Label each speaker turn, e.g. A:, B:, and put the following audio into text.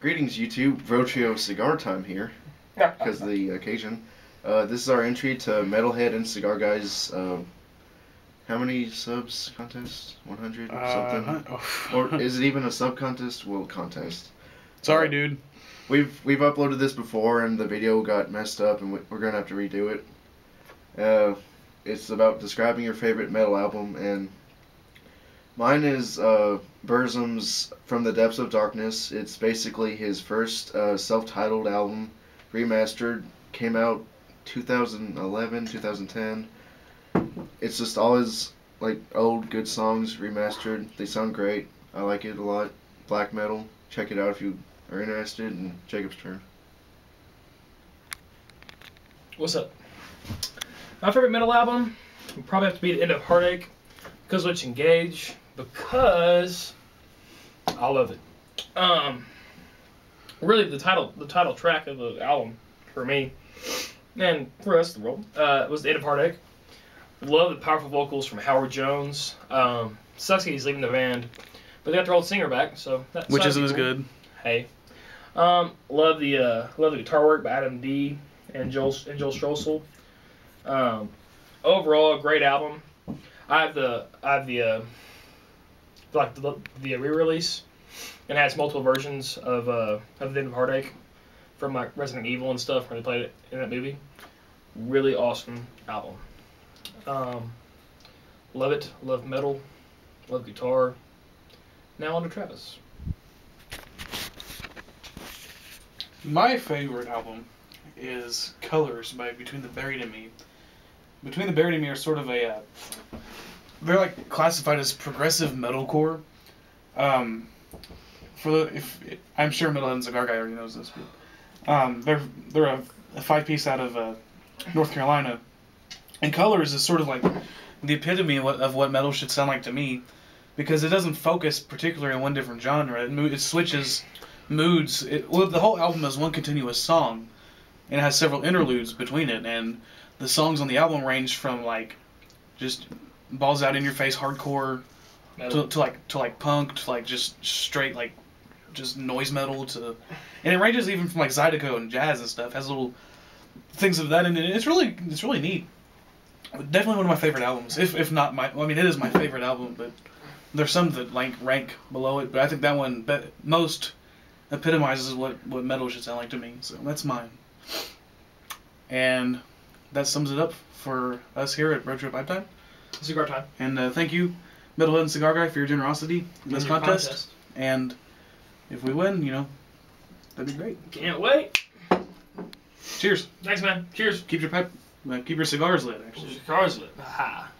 A: Greetings, YouTube. BroTrio Cigar Time here, because of the occasion. Uh, this is our entry to Metalhead and Cigar Guys. Uh, how many subs contest? 100 something?
B: Uh, oh.
A: or is it even a sub contest? Well, contest.
B: Sorry, dude.
A: We've we've uploaded this before, and the video got messed up, and we- we're gonna have to redo it. Uh, it's about describing your favorite metal album, and mine is uh, Burzum's "From the Depths of Darkness." It's basically his first uh, self-titled album, remastered. Came out 2011, 2010. It's just all his like old good songs remastered. They sound great. I like it a lot. Black metal. Check it out if you are interested. And Jacob's turn.
C: What's up? My favorite metal album would probably have to be The End of Heartache, Killswitch Engage, because I love it. Um, really, the title the title track of the album for me and for the rest of the world uh, was The End of Heartache. Love the powerful vocals from Howard Jones. Um, sucks he's leaving the band, but they got their old singer back, so that
B: Which isn't as
C: cool.
B: good.
C: Hey. Um, love the uh, love the guitar work by Adam D and Joel and Joel Stroetzel. Um, overall, a great album. I have the I have the uh, like the, the re-release, and has multiple versions of uh, of the End of Heartache from like Resident Evil and stuff when they played it in that movie. Really awesome album. Um, love it. Love metal. Love guitar. Now on to Travis.
B: My favorite album is Colors by Between the Buried and Me. Between the Buried and Me are sort of a. Uh, they're like classified as progressive metalcore. Um, for the if I'm sure Metalhead and Cigar Guy already knows this, but um, they're they're a, a five piece out of uh, North Carolina, and Colors is sort of like the epitome of what, of what metal should sound like to me, because it doesn't focus particularly on one different genre. It, it switches moods. It, well, the whole album is one continuous song, and it has several interludes between it. And the songs on the album range from like just balls out in your face hardcore to, to like to like punk to like just straight like just noise metal to, and it ranges even from like zydeco and jazz and stuff. Has little things of that in it. It's really it's really neat. Definitely one of my favorite albums. If if not my, well, I mean it is my favorite album, but there's some that like rank below it. But I think that one be, most epitomizes what what metal should sound like to me. So that's mine. And that sums it up for us here at Road Trip Pipe Time.
C: Cigar time.
B: And uh, thank you, Metalhead and Cigar Guy, for your generosity in this
C: your
B: contest. And if we win, you know, that'd be great.
C: Can't wait.
B: Cheers.
C: Thanks, man. Cheers.
B: Keep your pipe, uh, keep your cigars lit. Actually.
C: Cars lit. Aha.